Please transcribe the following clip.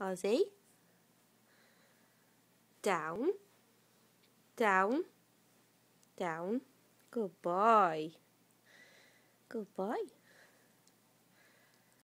Ozzy. Down. Down. Down. Good boy. Good boy.